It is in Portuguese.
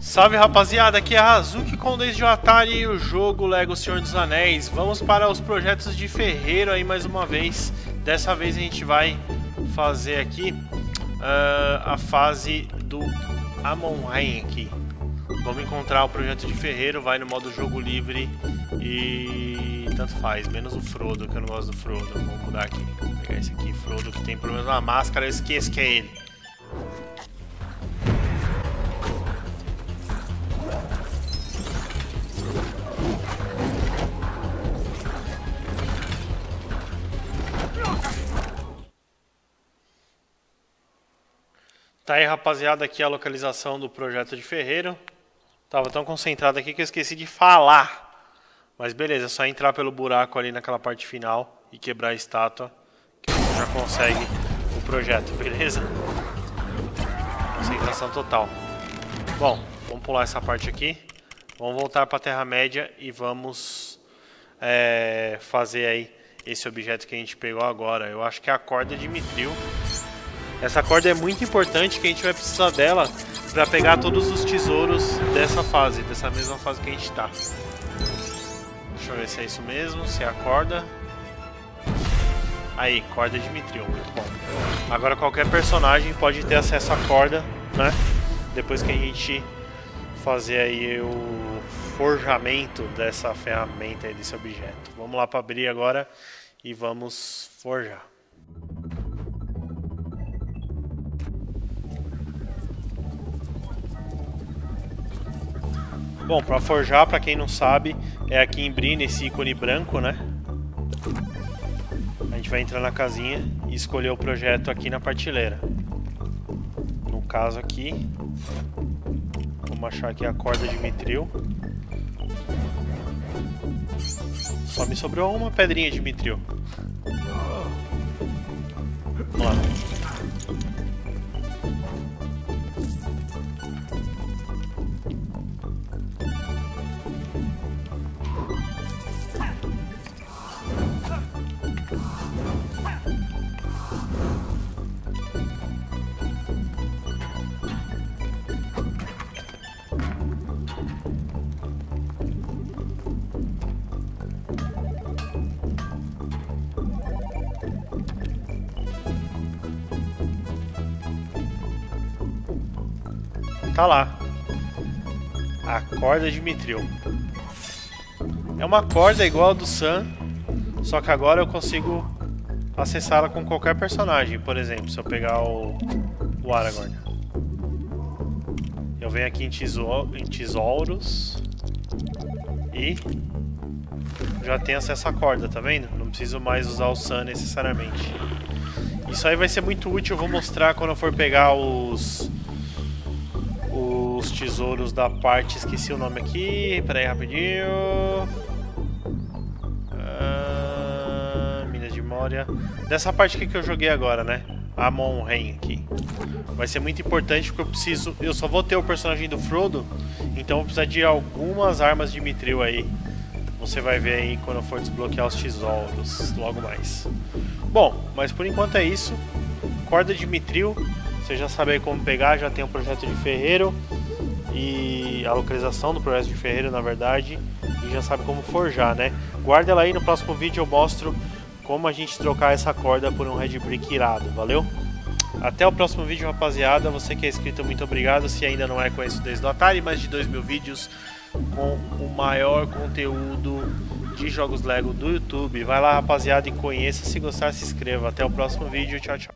Salve rapaziada, aqui é a Hazuki com desde o Atari e o jogo Lego Senhor dos Anéis. Vamos para os projetos de ferreiro aí mais uma vez. Dessa vez a gente vai fazer aqui uh, a fase do Amon-Rain aqui. Vamos encontrar o projeto de ferreiro, vai no modo jogo livre e tanto faz, menos o Frodo, que eu não gosto do Frodo. Vamos mudar aqui, Vou pegar esse aqui, Frodo, que tem pelo menos uma máscara, eu esqueço que é ele. Tá aí, rapaziada, aqui a localização do projeto de ferreiro. Tava tão concentrado aqui que eu esqueci de falar. Mas beleza, é só entrar pelo buraco ali naquela parte final e quebrar a estátua que já consegue o projeto, beleza? Concentração total. Bom, vamos pular essa parte aqui. Vamos voltar para a Terra-média e vamos é, fazer aí esse objeto que a gente pegou agora. Eu acho que é a corda de Mitril. Essa corda é muito importante que a gente vai precisar dela para pegar todos os tesouros dessa fase, dessa mesma fase que a gente está. Deixa eu ver se é isso mesmo, se é a corda. Aí, corda de Mitril, muito bom. Agora qualquer personagem pode ter acesso à corda, né? Depois que a gente fazer aí o forjamento dessa ferramenta desse objeto. Vamos lá para abrir agora e vamos forjar. Bom, para forjar, para quem não sabe, é aqui em Brine esse ícone branco, né? A gente vai entrar na casinha e escolher o projeto aqui na partilheira. No caso aqui, vamos achar aqui a corda de mitril. Só me sobrou uma pedrinha de mitril. Tá lá. A corda de Mitril. É uma corda igual a do Sam, só que agora eu consigo acessá-la com qualquer personagem. Por exemplo, se eu pegar o, o Aragorn. Eu venho aqui em, tesouro, em tesouros e já tenho acesso à corda, tá vendo? Não preciso mais usar o Sun necessariamente. Isso aí vai ser muito útil, eu vou mostrar quando eu for pegar os os tesouros da parte, esqueci o nome aqui, pera aí rapidinho. Ah, Minas de Moria. Dessa parte aqui que eu joguei agora, né? Amon Rain aqui. Vai ser muito importante porque eu preciso. Eu só vou ter o personagem do Frodo, então vou precisar de algumas armas de Mithril aí. Você vai ver aí quando eu for desbloquear os tesouros logo mais. Bom, mas por enquanto é isso. Corda de Mithril, você já sabe como pegar, já tem o um projeto de ferreiro e a localização do projeto de ferreiro, na verdade, e já sabe como forjar, né? Guarda ela aí, no próximo vídeo eu mostro como a gente trocar essa corda por um Red Brick irado, valeu? Até o próximo vídeo, rapaziada. Você que é inscrito, muito obrigado. Se ainda não é, conheço desde o Atari, mais de 2 mil vídeos com o maior conteúdo de jogos Lego do YouTube. Vai lá, rapaziada, e conheça. Se gostar, se inscreva. Até o próximo vídeo. Tchau, tchau.